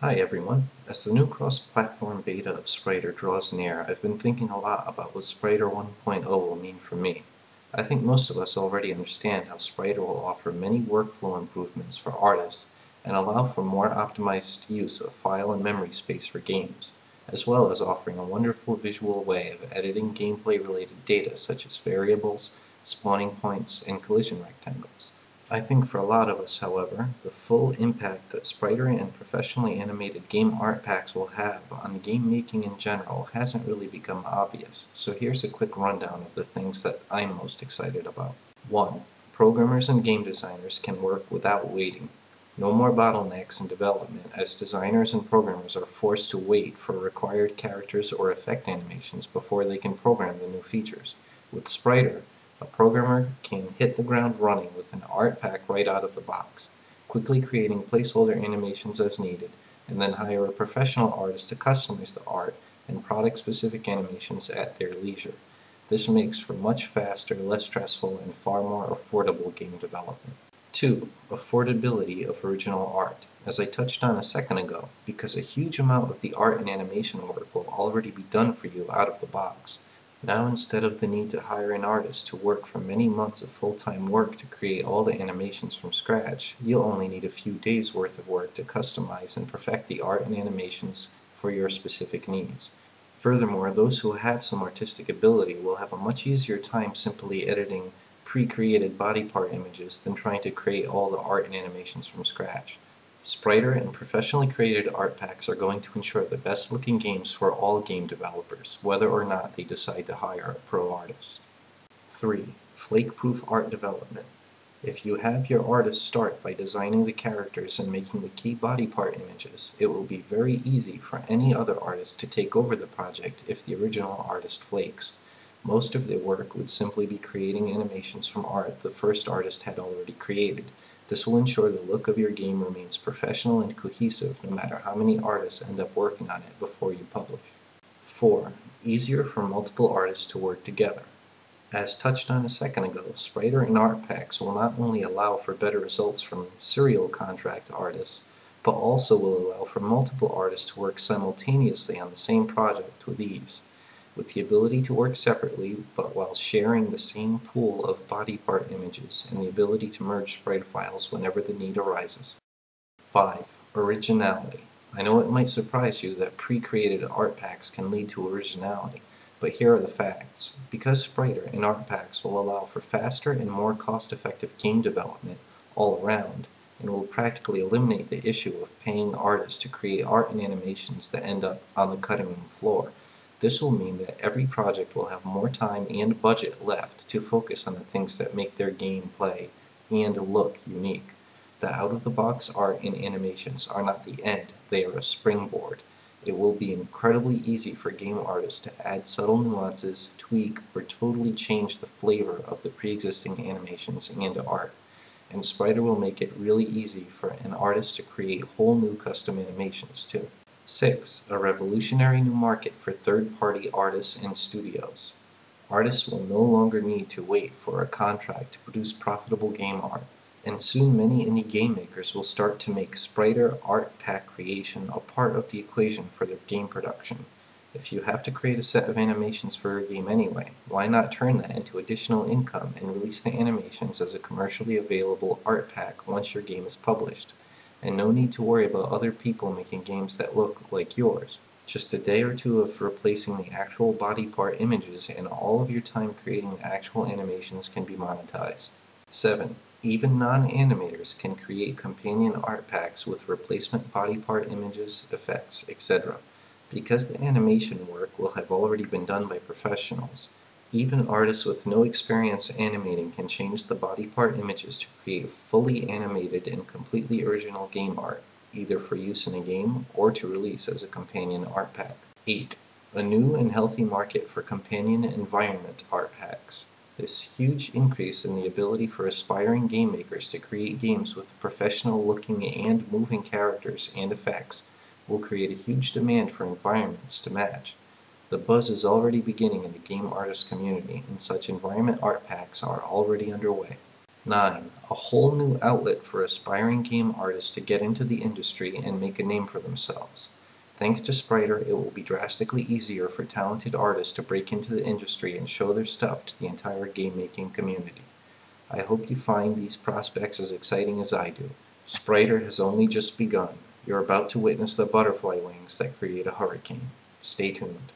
Hi everyone. As the new cross-platform beta of Spriter draws near, I've been thinking a lot about what Spriter 1.0 will mean for me. I think most of us already understand how Spriter will offer many workflow improvements for artists and allow for more optimized use of file and memory space for games, as well as offering a wonderful visual way of editing gameplay-related data such as variables, spawning points, and collision rectangles. I think for a lot of us, however, the full impact that Spriter and professionally animated game art packs will have on game making in general hasn't really become obvious, so here's a quick rundown of the things that I'm most excited about. 1. Programmers and game designers can work without waiting. No more bottlenecks in development as designers and programmers are forced to wait for required characters or effect animations before they can program the new features. With Spriter, a programmer can hit the ground running with an art pack right out of the box, quickly creating placeholder animations as needed, and then hire a professional artist to customize the art and product-specific animations at their leisure. This makes for much faster, less stressful, and far more affordable game development. 2. Affordability of original art. As I touched on a second ago, because a huge amount of the art and animation work will already be done for you out of the box. Now instead of the need to hire an artist to work for many months of full-time work to create all the animations from scratch, you'll only need a few days worth of work to customize and perfect the art and animations for your specific needs. Furthermore, those who have some artistic ability will have a much easier time simply editing pre-created body part images than trying to create all the art and animations from scratch. Spriter and professionally created art packs are going to ensure the best looking games for all game developers, whether or not they decide to hire a pro artist. 3. Flake-proof art development. If you have your artist start by designing the characters and making the key body part images, it will be very easy for any other artist to take over the project if the original artist flakes. Most of their work would simply be creating animations from art the first artist had already created, this will ensure the look of your game remains professional and cohesive no matter how many artists end up working on it before you publish. 4. Easier for multiple artists to work together. As touched on a second ago, Spriter and art packs will not only allow for better results from serial contract artists, but also will allow for multiple artists to work simultaneously on the same project with ease with the ability to work separately but while sharing the same pool of body part images and the ability to merge sprite files whenever the need arises. 5. Originality. I know it might surprise you that pre-created art packs can lead to originality, but here are the facts. Because Spriter and art packs will allow for faster and more cost-effective game development all around, and will practically eliminate the issue of paying artists to create art and animations that end up on the cutting room floor, this will mean that every project will have more time and budget left to focus on the things that make their game play and look unique. The out-of-the-box art and animations are not the end, they are a springboard. It will be incredibly easy for game artists to add subtle nuances, tweak, or totally change the flavor of the pre-existing animations and art. And Spriter will make it really easy for an artist to create whole new custom animations too. 6. A revolutionary new market for third-party artists and studios. Artists will no longer need to wait for a contract to produce profitable game art, and soon many indie game makers will start to make Spriter art pack creation a part of the equation for their game production. If you have to create a set of animations for your game anyway, why not turn that into additional income and release the animations as a commercially available art pack once your game is published? And no need to worry about other people making games that look like yours. Just a day or two of replacing the actual body part images and all of your time creating actual animations can be monetized. 7. Even non-animators can create companion art packs with replacement body part images, effects, etc. Because the animation work will have already been done by professionals, even artists with no experience animating can change the body part images to create fully animated and completely original game art, either for use in a game or to release as a companion art pack. 8. A new and healthy market for companion environment art packs. This huge increase in the ability for aspiring game makers to create games with professional looking and moving characters and effects will create a huge demand for environments to match. The buzz is already beginning in the game artist community, and such environment art packs are already underway. 9. A whole new outlet for aspiring game artists to get into the industry and make a name for themselves. Thanks to Spriter, it will be drastically easier for talented artists to break into the industry and show their stuff to the entire game making community. I hope you find these prospects as exciting as I do. Spriter has only just begun. You're about to witness the butterfly wings that create a hurricane. Stay tuned.